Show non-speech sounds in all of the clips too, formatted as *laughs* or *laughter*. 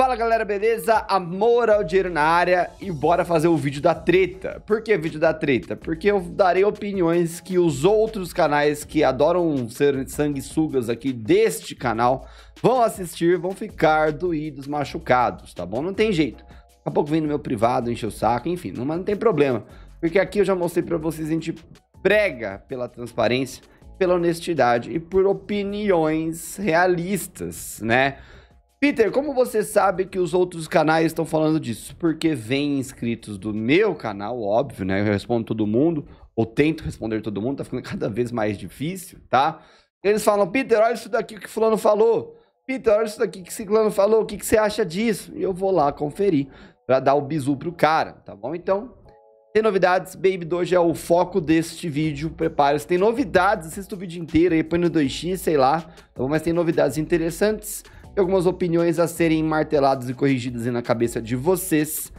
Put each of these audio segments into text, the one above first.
Fala galera, beleza? Amor ao dinheiro na área e bora fazer o vídeo da treta. Por que vídeo da treta? Porque eu darei opiniões que os outros canais que adoram ser sanguessugas aqui deste canal vão assistir, vão ficar doídos, machucados, tá bom? Não tem jeito. Daqui a pouco vem no meu privado, enche o saco, enfim, não, não tem problema. Porque aqui eu já mostrei pra vocês, a gente prega pela transparência, pela honestidade e por opiniões realistas, né? Peter, como você sabe que os outros canais estão falando disso? Porque vem inscritos do meu canal, óbvio, né? Eu respondo todo mundo, ou tento responder todo mundo, tá ficando cada vez mais difícil, tá? Eles falam, Peter, olha isso daqui que fulano falou. Peter, olha isso daqui que ciclano falou, o que, que você acha disso? E eu vou lá conferir, pra dar o bizu pro cara, tá bom? Então, tem novidades, Baby Dojo é o foco deste vídeo, prepare-se. Tem novidades, assista o vídeo inteiro aí, põe no 2x, sei lá, tá bom? Mas tem novidades interessantes algumas opiniões a serem marteladas e corrigidas na cabeça de vocês.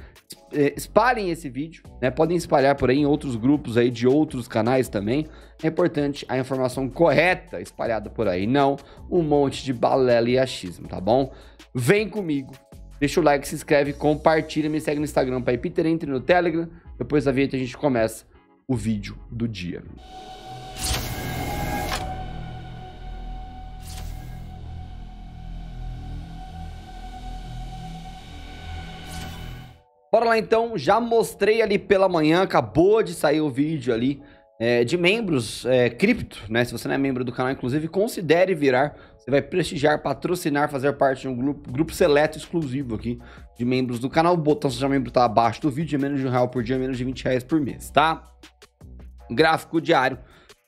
É, espalhem esse vídeo, né? Podem espalhar por aí em outros grupos aí de outros canais também. É importante a informação correta espalhada por aí, não um monte de balela e achismo, tá bom? Vem comigo, deixa o like, se inscreve, compartilha, me segue no Instagram para Peter, entre no Telegram. Depois da vinheta a gente começa o vídeo do dia. Bora lá então, já mostrei ali pela manhã, acabou de sair o vídeo ali é, de membros é, cripto, né? Se você não é membro do canal, inclusive, considere virar. Você vai prestigiar, patrocinar, fazer parte de um grupo, grupo seleto exclusivo aqui de membros do canal. O botão seja membro tá abaixo do vídeo, é menos de um real por dia, menos de 20 reais por mês, tá? Gráfico diário.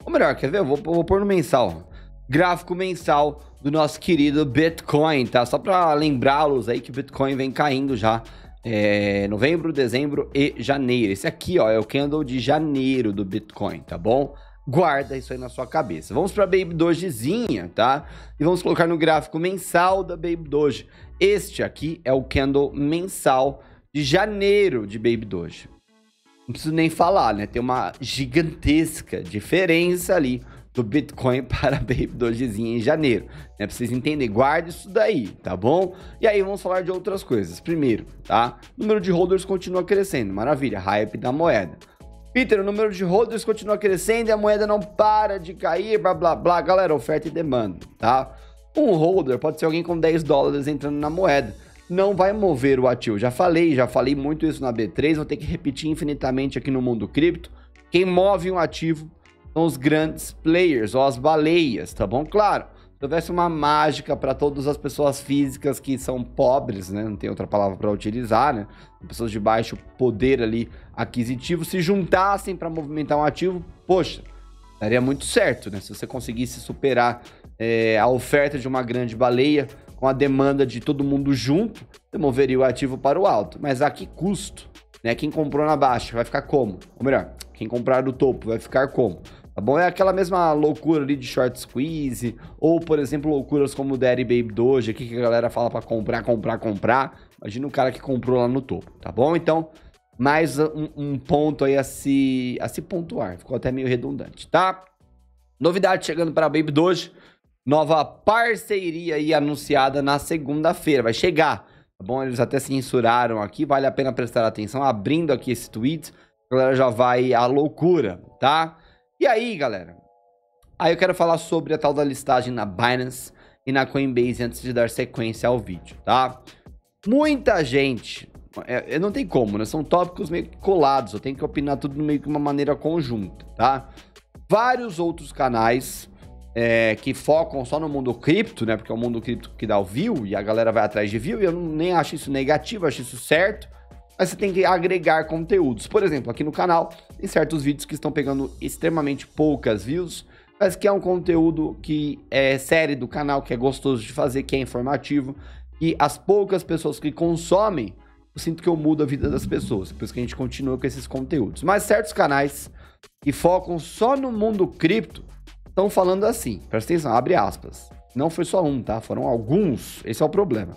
Ou melhor, quer ver? Eu vou, vou pôr no mensal. Gráfico mensal do nosso querido Bitcoin, tá? Só para lembrá-los aí que o Bitcoin vem caindo já é, novembro, dezembro e janeiro. Esse aqui, ó, é o candle de janeiro do Bitcoin, tá bom? Guarda isso aí na sua cabeça. Vamos para Baby Dogezinha, tá? E vamos colocar no gráfico mensal da Baby Doge. Este aqui é o candle mensal de janeiro de Baby Doge. Não preciso nem falar, né? Tem uma gigantesca diferença ali do Bitcoin *laughs* para Baby Dogezinha em janeiro. Né? Pra vocês entenderem, guarde isso daí, tá bom? E aí vamos falar de outras coisas. Primeiro, tá? O número de holders continua crescendo, maravilha, hype da moeda. Peter, o número de holders continua crescendo e a moeda não para de cair, blá blá blá. Galera, oferta e demanda, tá? Um holder pode ser alguém com 10 dólares entrando na moeda. Não vai mover o ativo. Já falei, já falei muito isso na B3, vou ter que repetir infinitamente aqui no mundo cripto. Quem move um ativo são os grandes players, ou as baleias, tá bom? Claro, se houvesse uma mágica para todas as pessoas físicas que são pobres, né? Não tem outra palavra para utilizar, né? Pessoas de baixo poder ali aquisitivo se juntassem para movimentar um ativo, poxa, daria muito certo, né? Se você conseguisse superar é, a oferta de uma grande baleia com a demanda de todo mundo junto, você moveria o ativo para o alto. Mas a que custo? Né? Quem comprou na baixa vai ficar como? Ou melhor, quem comprar no topo vai ficar como? Tá bom? É aquela mesma loucura ali de short squeeze, ou, por exemplo, loucuras como o Daddy Baby Doge, aqui que a galera fala para comprar, comprar, comprar. Imagina o cara que comprou lá no topo, tá bom? Então, mais um, um, ponto aí a se, a se pontuar. Ficou até meio redundante, tá? Novidade chegando para Baby Doge. Nova parceria aí anunciada na segunda-feira. Vai chegar, tá bom? Eles até censuraram aqui, vale a pena prestar atenção. Abrindo aqui esse tweet, a galera já vai à loucura, tá? E aí, galera? Aí eu quero falar sobre a tal da listagem na Binance e na Coinbase antes de dar sequência ao vídeo, tá? Muita gente, é, é, não tem como, né? São tópicos meio que colados, eu tenho que opinar tudo meio que uma maneira conjunta, tá? Vários outros canais é, que focam só no mundo cripto, né? Porque é o mundo cripto que dá o view e a galera vai atrás de view, e eu não, nem acho isso negativo, acho isso certo mas você tem que agregar conteúdos. Por exemplo, aqui no canal tem certos vídeos que estão pegando extremamente poucas views, mas que é um conteúdo que é série do canal, que é gostoso de fazer, que é informativo, e as poucas pessoas que consomem, eu sinto que eu mudo a vida das pessoas, por isso que a gente continua com esses conteúdos. Mas certos canais que focam só no mundo cripto estão falando assim, presta atenção, abre aspas. Não foi só um, tá? Foram alguns, esse é o problema.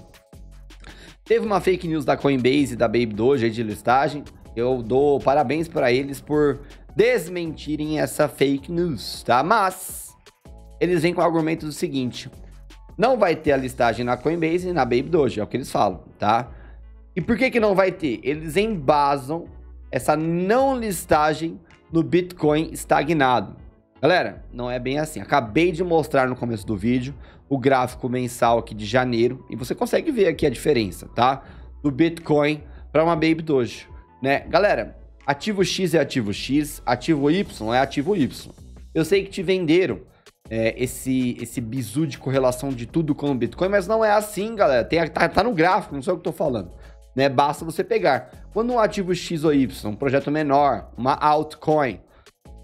Teve uma fake news da Coinbase e da Baby Doge de listagem. Eu dou parabéns para eles por desmentirem essa fake news, tá? Mas eles vêm com o argumento do seguinte: não vai ter a listagem na Coinbase e na Baby Doge, é o que eles falam, tá? E por que que não vai ter? Eles embasam essa não listagem no Bitcoin estagnado. Galera, não é bem assim. Acabei de mostrar no começo do vídeo o gráfico mensal aqui de janeiro e você consegue ver aqui a diferença, tá? Do Bitcoin para uma Baby Doge, né? Galera, ativo X é ativo X, ativo Y é ativo Y. Eu sei que te venderam é, esse, esse bizu de correlação de tudo com o Bitcoin, mas não é assim, galera. Tem, tá, tá no gráfico, não sei o que eu tô falando. Né? Basta você pegar. Quando um ativo X ou Y, um projeto menor, uma altcoin,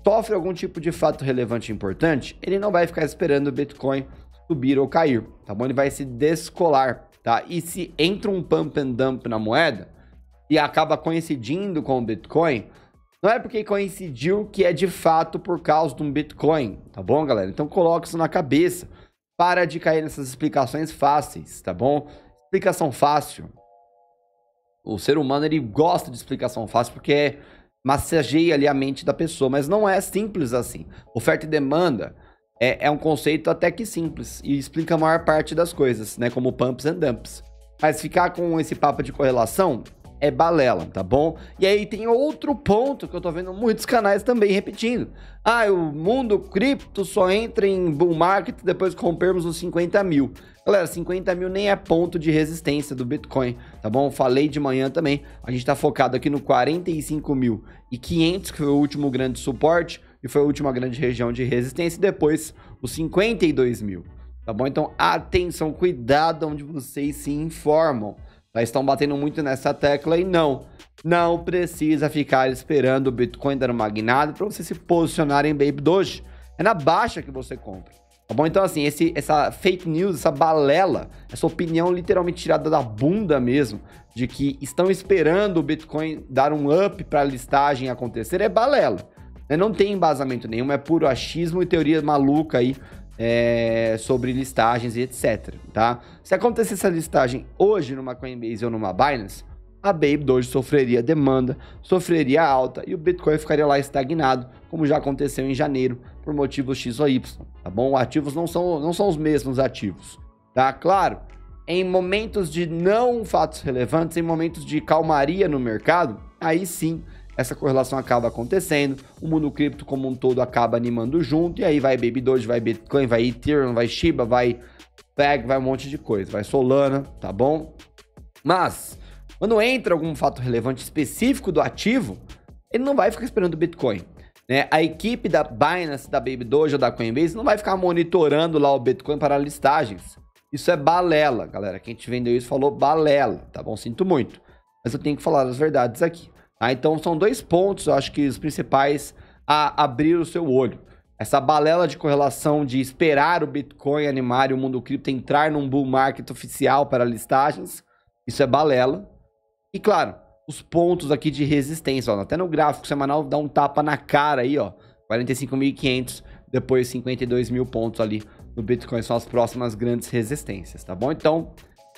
sofre algum tipo de fato relevante e importante, ele não vai ficar esperando o Bitcoin subir ou cair, tá bom? Ele vai se descolar, tá? E se entra um pump and dump na moeda e acaba coincidindo com o Bitcoin, não é porque coincidiu que é de fato por causa de um Bitcoin, tá bom, galera? Então coloque isso na cabeça. Para de cair nessas explicações fáceis, tá bom? Explicação fácil. O ser humano ele gosta de explicação fácil porque massageia ali a mente da pessoa, mas não é simples assim. Oferta e demanda é, é um conceito até que simples e explica a maior parte das coisas, né? Como pumps and dumps. Mas ficar com esse papo de correlação é balela, tá bom? E aí tem outro ponto que eu tô vendo muitos canais também repetindo. Ah, o mundo cripto só entra em bull market depois que rompermos os 50 mil. Galera, 50 mil nem é ponto de resistência do Bitcoin, tá bom? Falei de manhã também. A gente tá focado aqui no 45 mil e 500, que foi o último grande suporte e foi a última grande região de resistência. E depois os 52 mil, tá bom? Então, atenção, cuidado onde vocês se informam. Já estão batendo muito nessa tecla e não, não precisa ficar esperando o Bitcoin dar uma guinada para você se posicionar em Baby Doge. É na baixa que você compra. Tá bom? Então, assim, esse, essa fake news, essa balela, essa opinião literalmente tirada da bunda mesmo, de que estão esperando o Bitcoin dar um up para a listagem acontecer, é balela. Né? Não tem embasamento nenhum, é puro achismo e teoria maluca aí é, sobre listagens e etc, tá? Se acontecesse essa listagem hoje numa Coinbase ou numa Binance, a Babe Doge sofreria demanda, sofreria alta e o Bitcoin ficaria lá estagnado, como já aconteceu em janeiro, por motivos X ou Y, tá bom? Ativos não são, não são os mesmos ativos, tá? Claro, em momentos de não fatos relevantes, em momentos de calmaria no mercado, aí sim essa correlação acaba acontecendo, o mundo cripto como um todo acaba animando junto, e aí vai Baby Doge, vai Bitcoin, vai Ethereum, vai Shiba, vai PEG, vai um monte de coisa, vai Solana, tá bom? Mas, quando entra algum fato relevante específico do ativo, ele não vai ficar esperando o Bitcoin. Né? A equipe da Binance, da Baby Doge ou da Coinbase não vai ficar monitorando lá o Bitcoin para listagens. Isso é balela, galera. Quem te vendeu isso falou balela, tá bom? Sinto muito. Mas eu tenho que falar as verdades aqui. Ah, então são dois pontos, eu acho que os principais a abrir o seu olho. Essa balela de correlação de esperar o Bitcoin animar e o mundo cripto entrar num bull market oficial para listagens, isso é balela. E claro, os pontos aqui de resistência, ó, até no gráfico semanal dá um tapa na cara aí, ó, 45.500, depois 52 mil pontos ali no Bitcoin são as próximas grandes resistências, tá bom? Então,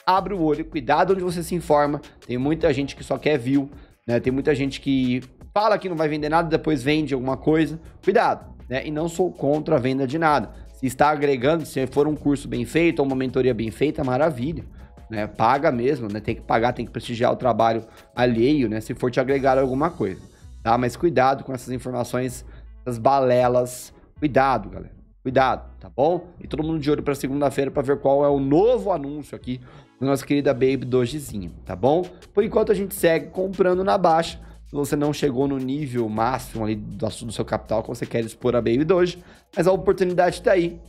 abre o olho, cuidado onde você se informa. Tem muita gente que só quer view, né? Tem muita gente que fala que não vai vender nada, depois vende alguma coisa. Cuidado, né? E não sou contra a venda de nada. Se está agregando, se for um curso bem feito ou uma mentoria bem feita, maravilha. Né? Paga mesmo, né? Tem que pagar, tem que prestigiar o trabalho alheio, né? Se for te agregar alguma coisa. Tá? Mas cuidado com essas informações, essas balelas. Cuidado, galera. Cuidado, tá bom? E todo mundo de olho para segunda-feira para ver qual é o novo anúncio aqui da nossa querida Baby Dogezinho, tá bom? Por enquanto a gente segue comprando na baixa. Se você não chegou no nível máximo ali do, do seu capital que você quer expor a Baby Doge, mas a oportunidade está aí.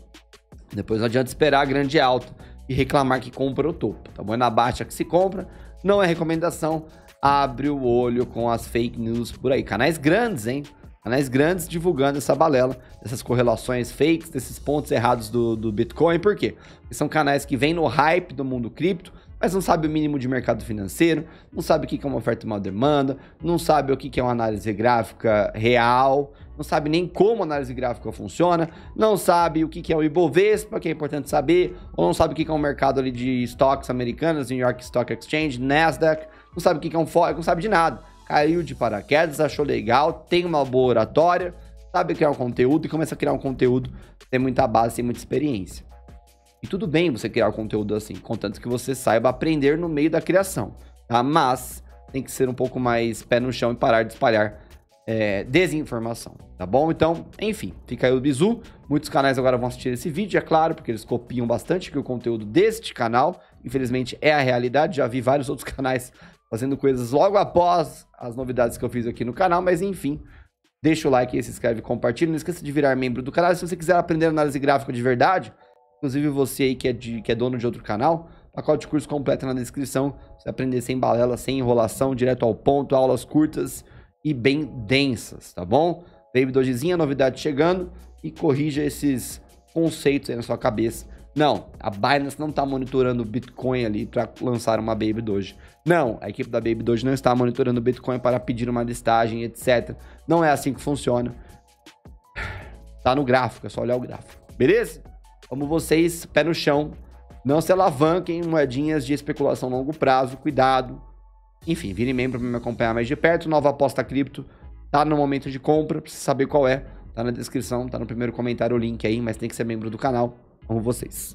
Depois não adianta esperar a grande alta e reclamar que compra o topo, tá bom? É na baixa que se compra, não é recomendação. Abre o olho com as fake news por aí. Canais grandes, hein? Canais grandes divulgando essa balela, dessas correlações fakes, desses pontos errados do, do Bitcoin. Por quê? Porque são canais que vêm no hype do mundo cripto, mas não sabe o mínimo de mercado financeiro, não sabe o que é uma oferta e uma demanda, não sabe o que é uma análise gráfica real, não sabe nem como a análise gráfica funciona, não sabe o que é o Ibovespa, que é importante saber, ou não sabe o que é um mercado ali de estoques americanos, New York Stock Exchange, Nasdaq, não sabe o que é um forex, não sabe de nada caiu de paraquedas, achou legal, tem uma boa oratória, sabe criar um conteúdo e começa a criar um conteúdo, tem muita base, tem muita experiência. E tudo bem você criar conteúdo assim, contanto que você saiba aprender no meio da criação, tá? Mas tem que ser um pouco mais pé no chão e parar de espalhar é, desinformação, tá bom? Então, enfim, fica aí o bizu. Muitos canais agora vão assistir esse vídeo, é claro, porque eles copiam bastante o conteúdo deste canal, infelizmente, é a realidade. Já vi vários outros *laughs* canais fazendo coisas logo após as novidades que eu fiz aqui no canal, mas enfim, deixa o like se inscreve, compartilha. Não esqueça de virar membro do canal. Se você quiser aprender análise gráfica de verdade, inclusive você aí que é, de, que é dono de outro canal, pacote de curso completo na descrição. Você aprender sem balela, sem enrolação, direto ao ponto, aulas curtas e bem densas, tá bom? Baby Dogezinha, novidade chegando e corrija esses conceitos aí na sua cabeça. Não, a Binance não está monitorando o Bitcoin ali para lançar uma Baby Doge. Não, a equipe da Baby Doge não está monitorando o Bitcoin para pedir uma listagem, etc. Não é assim que funciona. Tá no gráfico, é só olhar o gráfico. Beleza? Como vocês, pé no chão, não se alavanquem em moedinhas de especulação a longo prazo, cuidado. Enfim, vire membro para me acompanhar mais de perto. Nova aposta cripto tá no momento de compra, precisa saber qual é. Tá na descrição, tá no primeiro comentário o link aí, mas tem que ser membro do canal, como vocês.